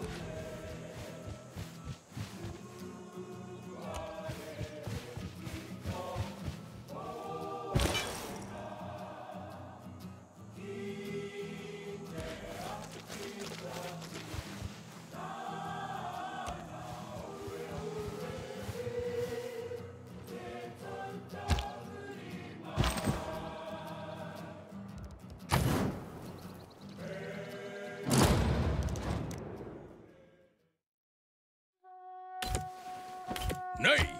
Woo! Nay.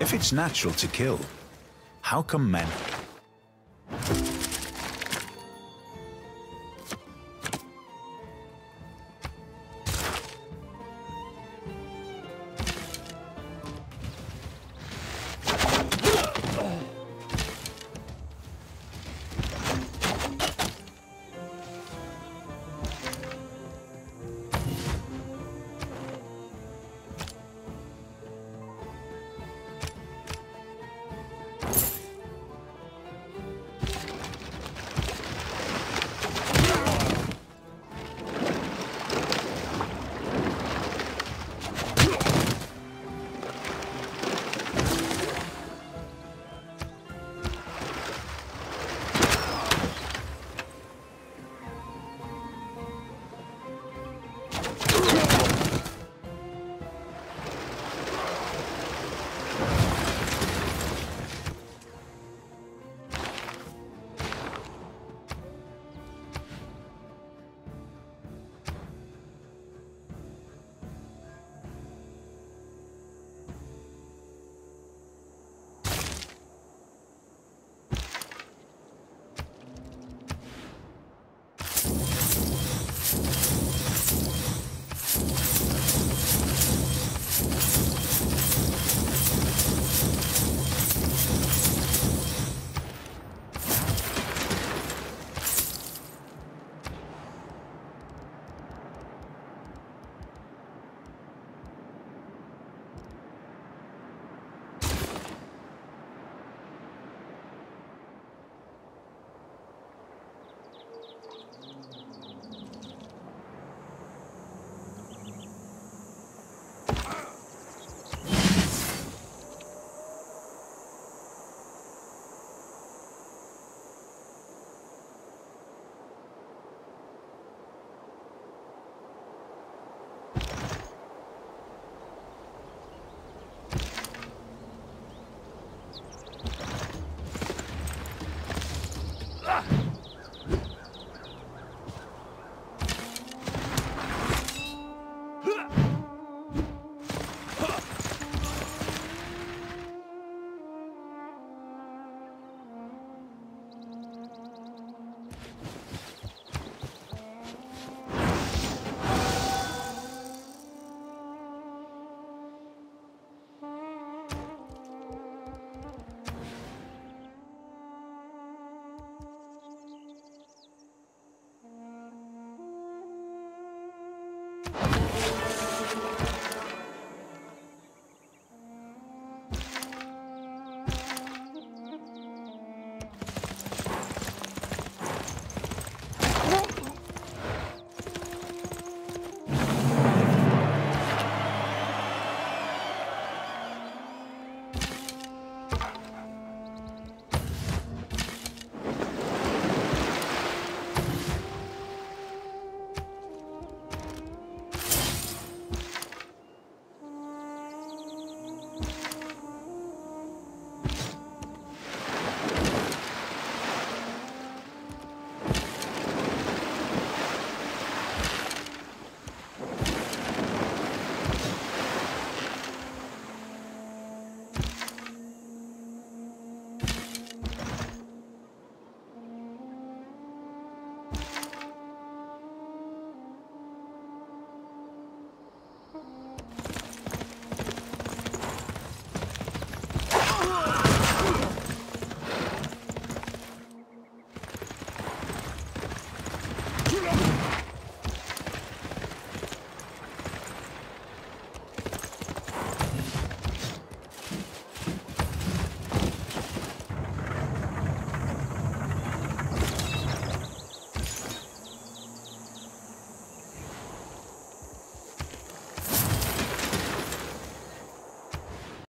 If it's natural to kill, how come men